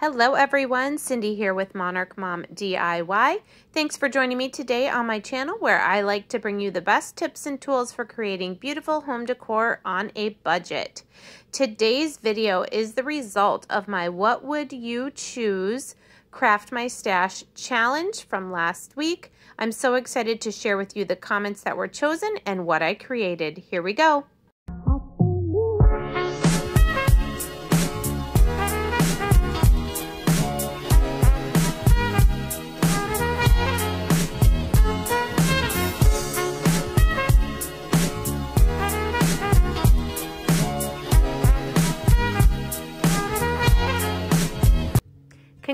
Hello everyone, Cindy here with Monarch Mom DIY. Thanks for joining me today on my channel where I like to bring you the best tips and tools for creating beautiful home decor on a budget. Today's video is the result of my What Would You Choose Craft My Stash challenge from last week. I'm so excited to share with you the comments that were chosen and what I created. Here we go.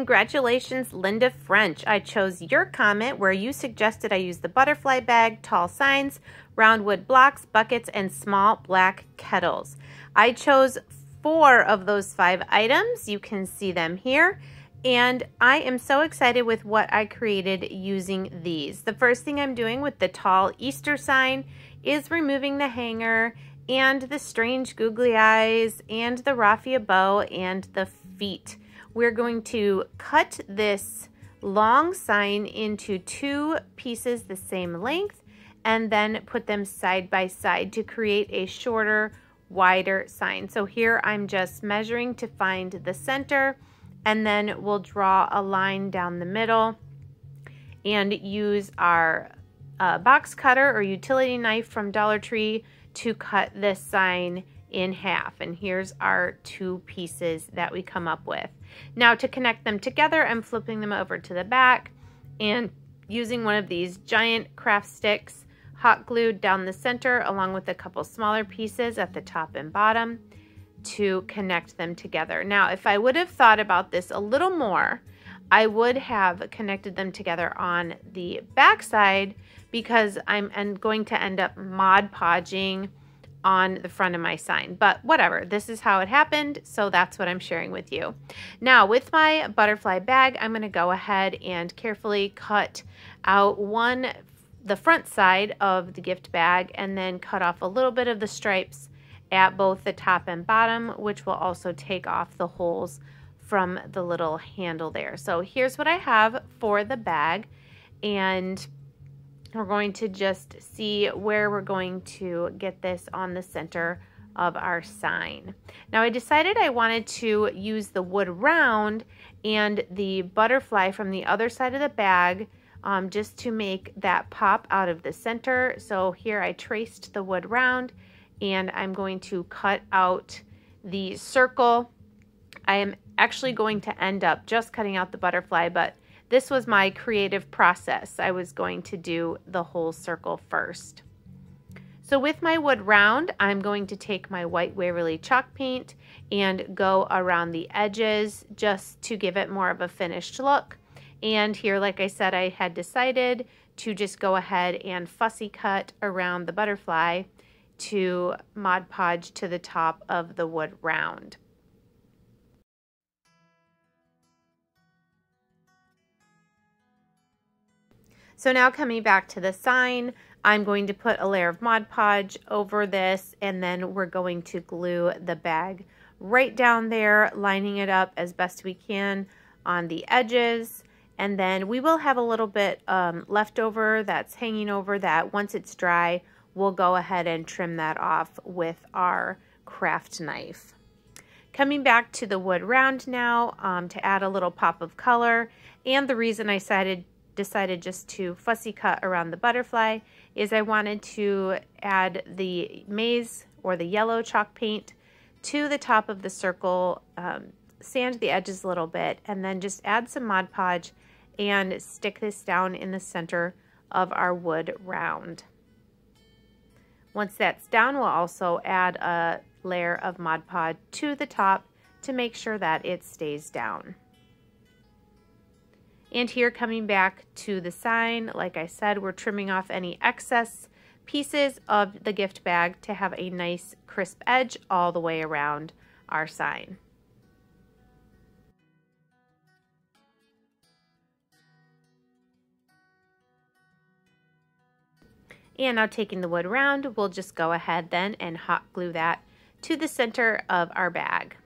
Congratulations, Linda French. I chose your comment where you suggested I use the butterfly bag, tall signs, round wood blocks, buckets, and small black kettles. I chose four of those five items. You can see them here. And I am so excited with what I created using these. The first thing I'm doing with the tall Easter sign is removing the hanger and the strange googly eyes and the raffia bow and the feet we're going to cut this long sign into two pieces the same length and then put them side by side to create a shorter, wider sign. So here I'm just measuring to find the center and then we'll draw a line down the middle and use our uh, box cutter or utility knife from Dollar Tree to cut this sign in half. And here's our two pieces that we come up with. Now to connect them together, I'm flipping them over to the back and using one of these giant craft sticks, hot glued down the center along with a couple smaller pieces at the top and bottom to connect them together. Now, if I would have thought about this a little more, I would have connected them together on the back side because I'm going to end up Mod Podging on the front of my sign. But whatever, this is how it happened, so that's what I'm sharing with you. Now, with my butterfly bag, I'm going to go ahead and carefully cut out one, the front side of the gift bag, and then cut off a little bit of the stripes at both the top and bottom, which will also take off the holes from the little handle there. So here's what I have for the bag, and we're going to just see where we're going to get this on the center of our sign. Now I decided I wanted to use the wood round and the butterfly from the other side of the bag um, just to make that pop out of the center. So here I traced the wood round and I'm going to cut out the circle. I am actually going to end up just cutting out the butterfly, but this was my creative process. I was going to do the whole circle first. So with my wood round, I'm going to take my white Waverly chalk paint and go around the edges just to give it more of a finished look. And here, like I said, I had decided to just go ahead and fussy cut around the butterfly to Mod Podge to the top of the wood round. So now coming back to the sign, I'm going to put a layer of Mod Podge over this and then we're going to glue the bag right down there, lining it up as best we can on the edges. And then we will have a little bit um, left over that's hanging over that. Once it's dry, we'll go ahead and trim that off with our craft knife. Coming back to the wood round now um, to add a little pop of color. And the reason I decided decided just to fussy cut around the butterfly is I wanted to add the maize or the yellow chalk paint to the top of the circle, um, sand the edges a little bit, and then just add some Mod Podge and stick this down in the center of our wood round. Once that's down, we'll also add a layer of Mod Podge to the top to make sure that it stays down. And here coming back to the sign, like I said, we're trimming off any excess pieces of the gift bag to have a nice crisp edge all the way around our sign. And now taking the wood round, we'll just go ahead then and hot glue that to the center of our bag.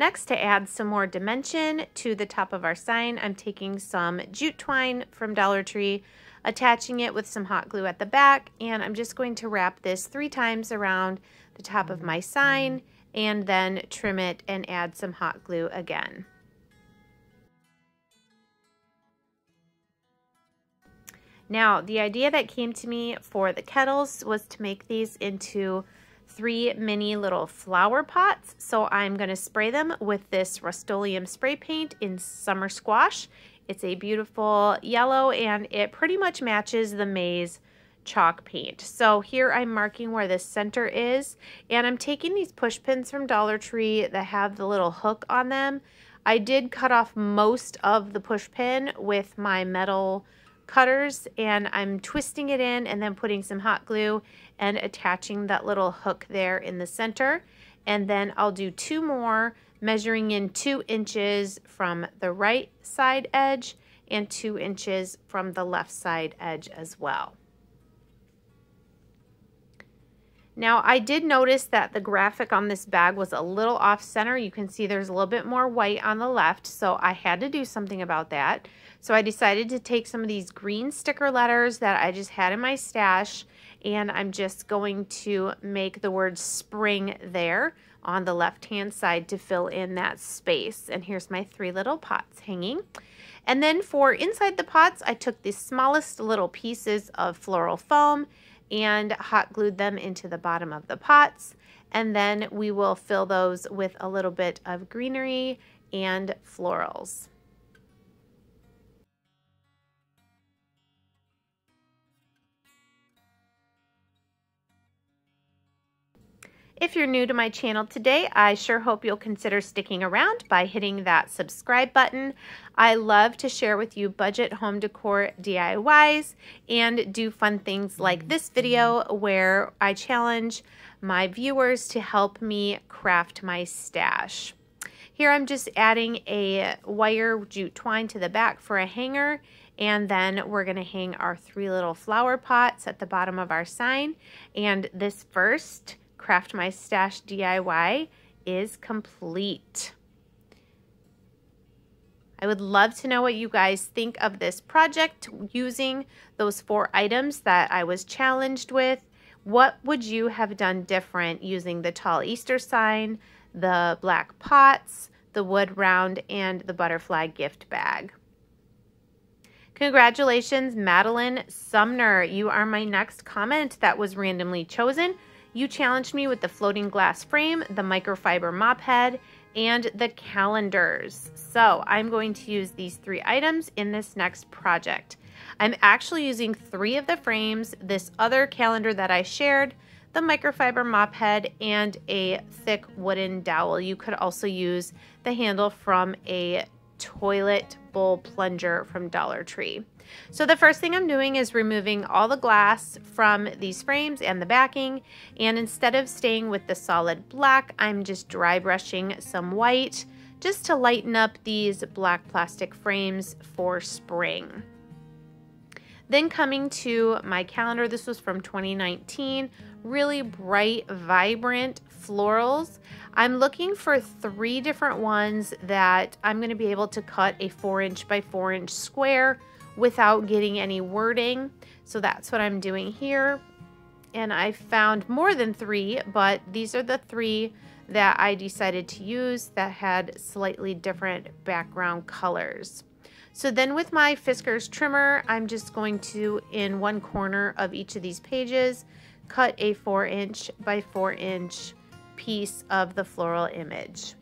Next, to add some more dimension to the top of our sign, I'm taking some jute twine from Dollar Tree, attaching it with some hot glue at the back, and I'm just going to wrap this three times around the top of my sign and then trim it and add some hot glue again. Now, the idea that came to me for the kettles was to make these into three mini little flower pots. So I'm going to spray them with this Rust-Oleum spray paint in Summer Squash. It's a beautiful yellow and it pretty much matches the maize chalk paint. So here I'm marking where the center is and I'm taking these push pins from Dollar Tree that have the little hook on them. I did cut off most of the push pin with my metal cutters and I'm twisting it in and then putting some hot glue and attaching that little hook there in the center. And then I'll do two more measuring in two inches from the right side edge and two inches from the left side edge as well. Now I did notice that the graphic on this bag was a little off center. You can see there's a little bit more white on the left, so I had to do something about that. So I decided to take some of these green sticker letters that I just had in my stash and I'm just going to make the word spring there on the left hand side to fill in that space. And here's my three little pots hanging. And then for inside the pots, I took the smallest little pieces of floral foam and hot glued them into the bottom of the pots. And then we will fill those with a little bit of greenery and florals. If you're new to my channel today, I sure hope you'll consider sticking around by hitting that subscribe button. I love to share with you budget home decor DIYs and do fun things like this video where I challenge my viewers to help me craft my stash. Here I'm just adding a wire jute twine to the back for a hanger and then we're going to hang our three little flower pots at the bottom of our sign and this first Craft My Stash DIY is complete. I would love to know what you guys think of this project using those four items that I was challenged with. What would you have done different using the tall Easter sign, the black pots, the wood round, and the butterfly gift bag? Congratulations, Madeline Sumner. You are my next comment that was randomly chosen. You challenged me with the floating glass frame, the microfiber mop head, and the calendars. So I'm going to use these three items in this next project. I'm actually using three of the frames, this other calendar that I shared, the microfiber mop head, and a thick wooden dowel. You could also use the handle from a toilet bowl plunger from Dollar Tree. So the first thing I'm doing is removing all the glass from these frames and the backing. And instead of staying with the solid black, I'm just dry brushing some white just to lighten up these black plastic frames for spring. Then coming to my calendar, this was from 2019, really bright, vibrant florals. I'm looking for three different ones that I'm going to be able to cut a four inch by four inch square without getting any wording. So that's what I'm doing here. And I found more than three, but these are the three that I decided to use that had slightly different background colors. So then with my Fiskars trimmer, I'm just going to, in one corner of each of these pages, cut a four inch by four inch piece of the floral image.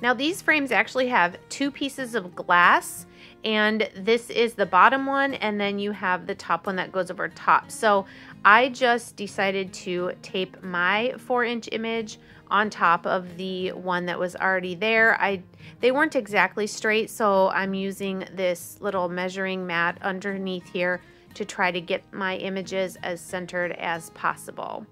Now these frames actually have two pieces of glass and this is the bottom one and then you have the top one that goes over top. So I just decided to tape my four inch image on top of the one that was already there. I They weren't exactly straight so I'm using this little measuring mat underneath here to try to get my images as centered as possible.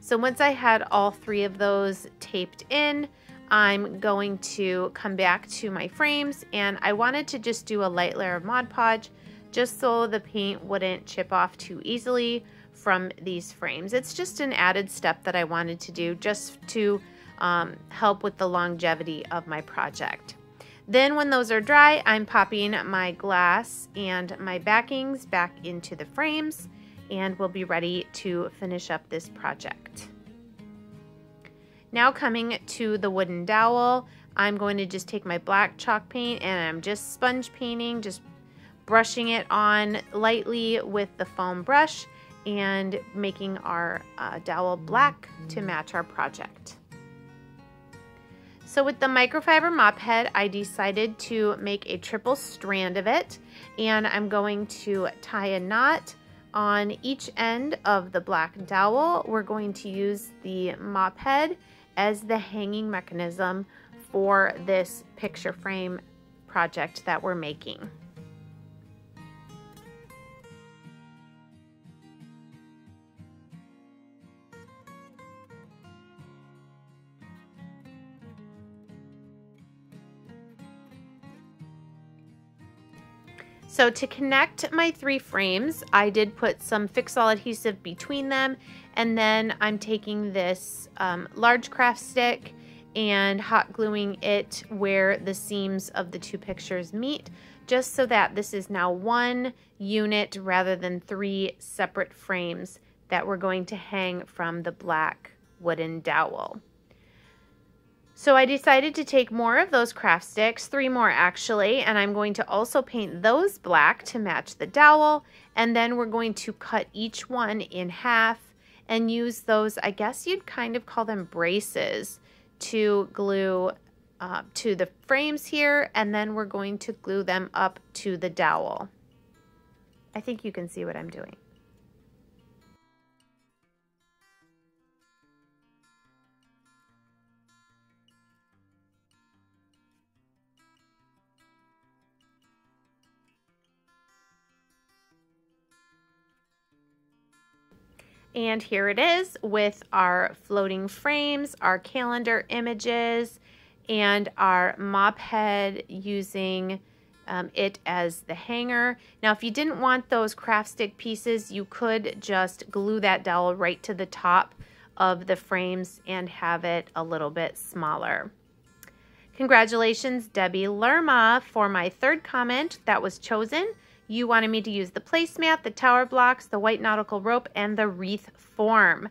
So once I had all three of those taped in, I'm going to come back to my frames and I wanted to just do a light layer of Mod Podge just so the paint wouldn't chip off too easily from these frames. It's just an added step that I wanted to do just to um, help with the longevity of my project. Then when those are dry, I'm popping my glass and my backings back into the frames and we'll be ready to finish up this project. Now coming to the wooden dowel, I'm going to just take my black chalk paint and I'm just sponge painting, just brushing it on lightly with the foam brush and making our uh, dowel black to match our project. So with the microfiber mop head, I decided to make a triple strand of it and I'm going to tie a knot on each end of the black dowel. We're going to use the mop head as the hanging mechanism for this picture frame project that we're making. So to connect my three frames, I did put some Fix-All adhesive between them and then I'm taking this um, large craft stick and hot gluing it where the seams of the two pictures meet just so that this is now one unit rather than three separate frames that we're going to hang from the black wooden dowel. So I decided to take more of those craft sticks, three more actually, and I'm going to also paint those black to match the dowel. And then we're going to cut each one in half and use those, I guess you'd kind of call them braces, to glue uh, to the frames here. And then we're going to glue them up to the dowel. I think you can see what I'm doing. And here it is with our floating frames, our calendar images, and our mop head using um, it as the hanger. Now, if you didn't want those craft stick pieces, you could just glue that dowel right to the top of the frames and have it a little bit smaller. Congratulations, Debbie Lerma, for my third comment that was chosen. You wanted me to use the placemat, the tower blocks, the white nautical rope, and the wreath form.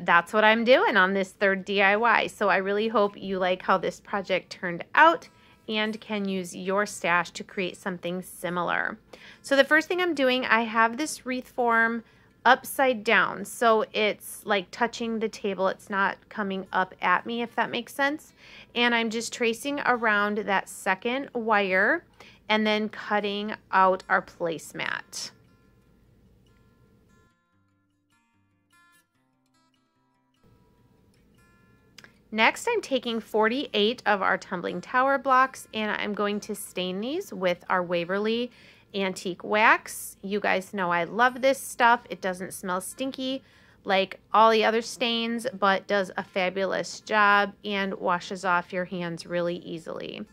That's what I'm doing on this third DIY. So I really hope you like how this project turned out and can use your stash to create something similar. So the first thing I'm doing, I have this wreath form upside down. So it's like touching the table. It's not coming up at me, if that makes sense. And I'm just tracing around that second wire and then cutting out our placemat. Next, I'm taking 48 of our tumbling tower blocks and I'm going to stain these with our Waverly Antique Wax. You guys know I love this stuff. It doesn't smell stinky like all the other stains, but does a fabulous job and washes off your hands really easily.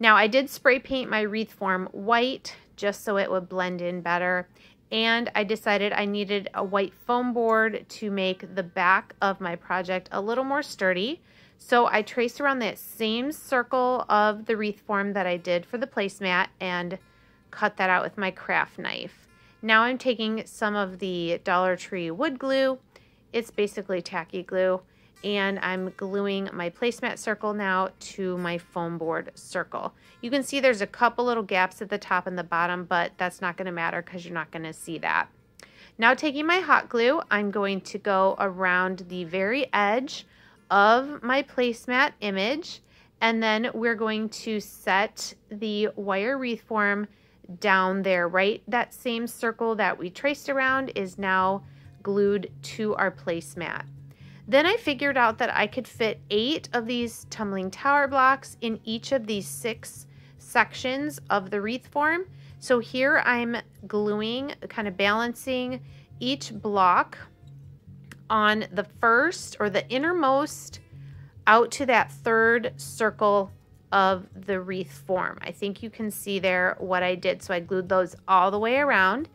Now I did spray paint my wreath form white just so it would blend in better. And I decided I needed a white foam board to make the back of my project a little more sturdy. So I traced around that same circle of the wreath form that I did for the placemat and cut that out with my craft knife. Now I'm taking some of the Dollar Tree wood glue. It's basically tacky glue and I'm gluing my placemat circle now to my foam board circle. You can see there's a couple little gaps at the top and the bottom, but that's not gonna matter because you're not gonna see that. Now taking my hot glue, I'm going to go around the very edge of my placemat image, and then we're going to set the wire wreath form down there, right? That same circle that we traced around is now glued to our placemat. Then I figured out that I could fit eight of these tumbling tower blocks in each of these six sections of the wreath form. So here I'm gluing, kind of balancing each block on the first or the innermost out to that third circle of the wreath form. I think you can see there what I did. So I glued those all the way around.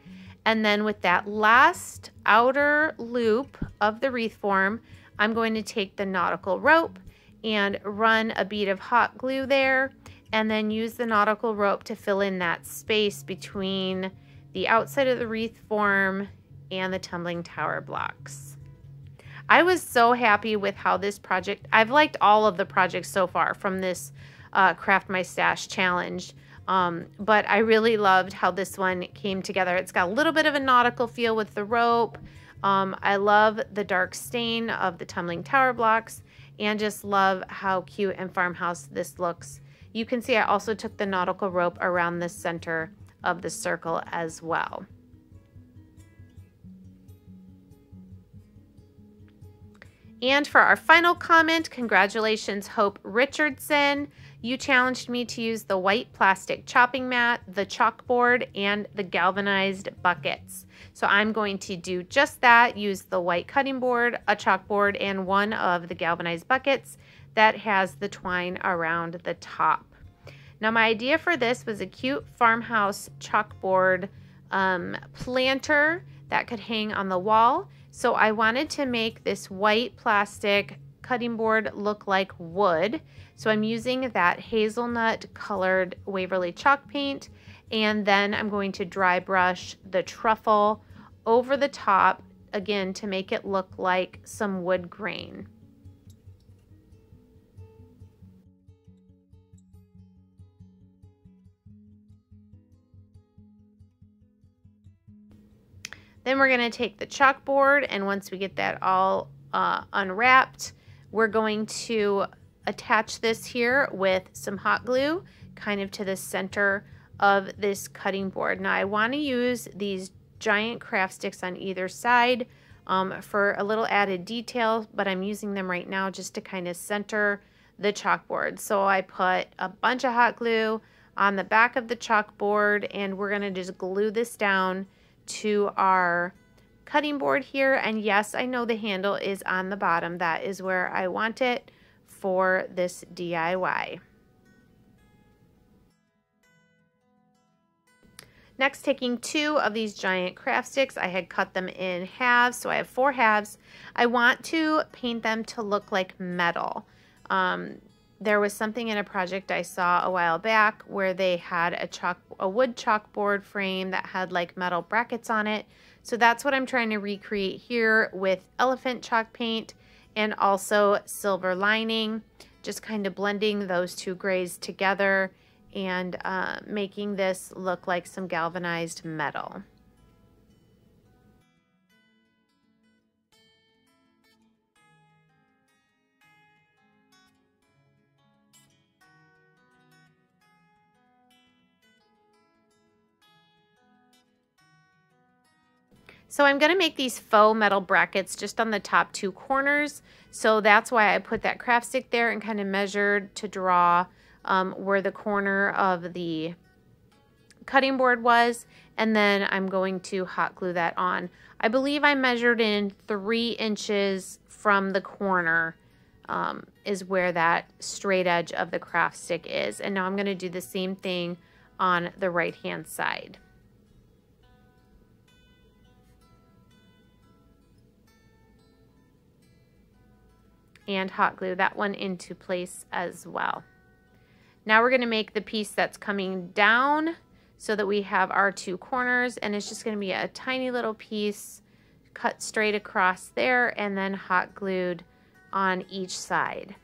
And then with that last outer loop of the wreath form, I'm going to take the nautical rope and run a bead of hot glue there and then use the nautical rope to fill in that space between the outside of the wreath form and the tumbling tower blocks. I was so happy with how this project, I've liked all of the projects so far from this uh, Craft My Stash challenge. Um, but I really loved how this one came together. It's got a little bit of a nautical feel with the rope. Um, I love the dark stain of the tumbling tower blocks and just love how cute and farmhouse this looks. You can see I also took the nautical rope around the center of the circle as well. And for our final comment, congratulations, Hope Richardson. You challenged me to use the white plastic chopping mat, the chalkboard, and the galvanized buckets. So I'm going to do just that, use the white cutting board, a chalkboard, and one of the galvanized buckets that has the twine around the top. Now my idea for this was a cute farmhouse chalkboard um, planter that could hang on the wall. So I wanted to make this white plastic cutting board look like wood. So I'm using that hazelnut colored Waverly chalk paint and then I'm going to dry brush the truffle over the top again to make it look like some wood grain. Then we're going to take the chalkboard and once we get that all uh, unwrapped, we're going to attach this here with some hot glue kind of to the center of this cutting board. Now I want to use these giant craft sticks on either side um, for a little added detail, but I'm using them right now just to kind of center the chalkboard. So I put a bunch of hot glue on the back of the chalkboard and we're going to just glue this down to our cutting board here. And yes, I know the handle is on the bottom. That is where I want it for this DIY. Next, taking two of these giant craft sticks, I had cut them in halves, so I have four halves. I want to paint them to look like metal. Um, there was something in a project I saw a while back where they had a chalk a wood chalkboard frame that had like metal brackets on it. So that's what I'm trying to recreate here with elephant chalk paint and also silver lining, just kind of blending those two grays together and uh, making this look like some galvanized metal. So I'm going to make these faux metal brackets just on the top two corners. So that's why I put that craft stick there and kind of measured to draw um, where the corner of the cutting board was. And then I'm going to hot glue that on. I believe I measured in three inches from the corner um, is where that straight edge of the craft stick is. And now I'm going to do the same thing on the right hand side. And hot glue that one into place as well. Now we're going to make the piece that's coming down so that we have our two corners and it's just going to be a tiny little piece cut straight across there and then hot glued on each side.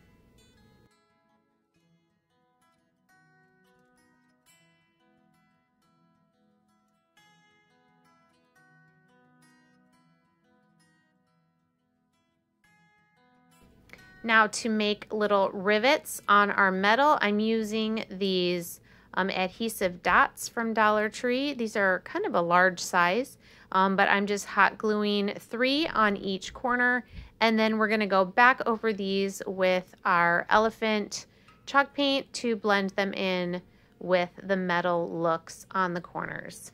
Now to make little rivets on our metal, I'm using these um, adhesive dots from Dollar Tree. These are kind of a large size, um, but I'm just hot gluing three on each corner. And then we're gonna go back over these with our elephant chalk paint to blend them in with the metal looks on the corners.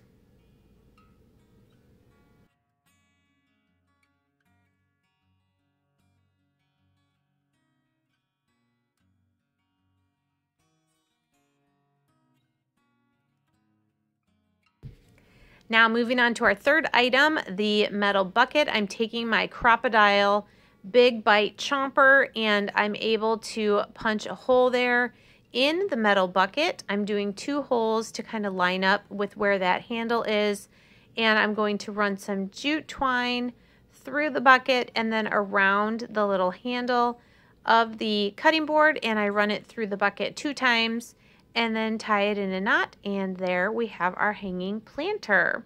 Now moving on to our third item, the metal bucket. I'm taking my Crop-A-Dile Big Bite Chomper and I'm able to punch a hole there in the metal bucket. I'm doing two holes to kind of line up with where that handle is and I'm going to run some jute twine through the bucket and then around the little handle of the cutting board and I run it through the bucket two times and then tie it in a knot and there we have our hanging planter.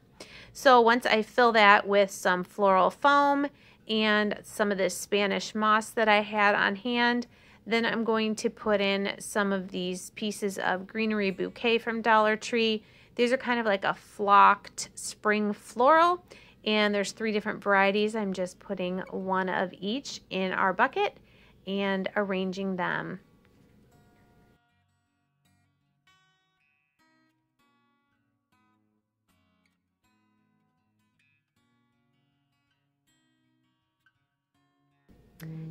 So once I fill that with some floral foam and some of this Spanish moss that I had on hand, then I'm going to put in some of these pieces of greenery bouquet from Dollar Tree. These are kind of like a flocked spring floral and there's three different varieties. I'm just putting one of each in our bucket and arranging them.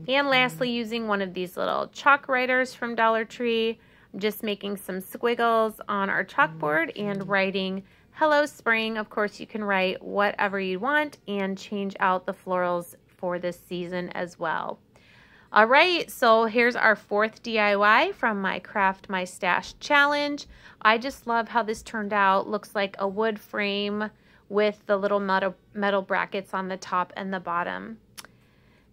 And lastly, using one of these little chalk writers from Dollar Tree, I'm just making some squiggles on our chalkboard and writing Hello Spring. Of course, you can write whatever you want and change out the florals for this season as well. All right, so here's our fourth DIY from my Craft My Stash challenge. I just love how this turned out. Looks like a wood frame with the little metal, metal brackets on the top and the bottom.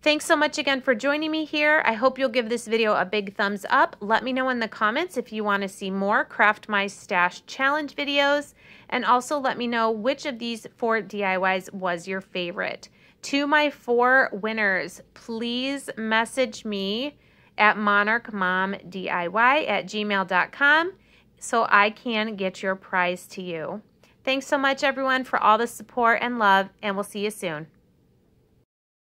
Thanks so much again for joining me here. I hope you'll give this video a big thumbs up. Let me know in the comments if you want to see more Craft My Stash challenge videos. And also let me know which of these four DIYs was your favorite. To my four winners, please message me at monarchmomdiy at gmail.com so I can get your prize to you. Thanks so much, everyone, for all the support and love, and we'll see you soon.